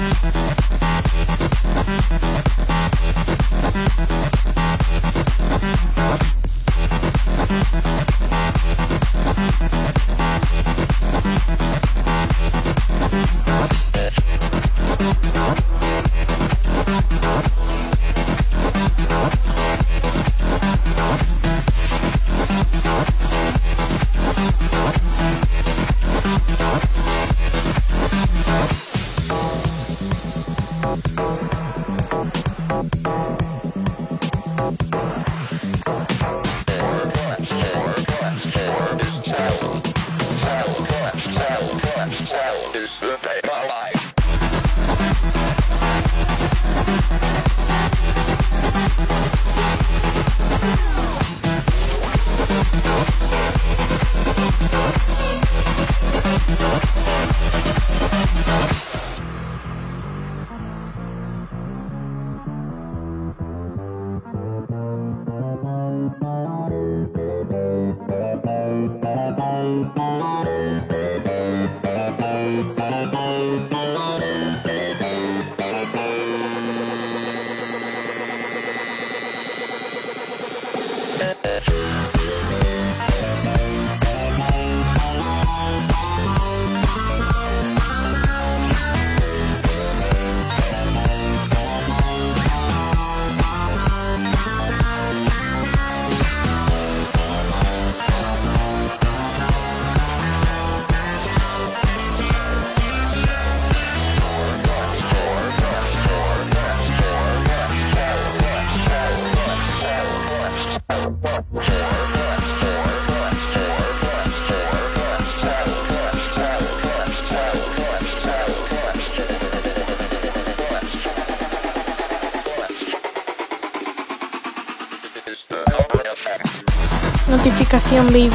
Huh? Bye. Notificación baby.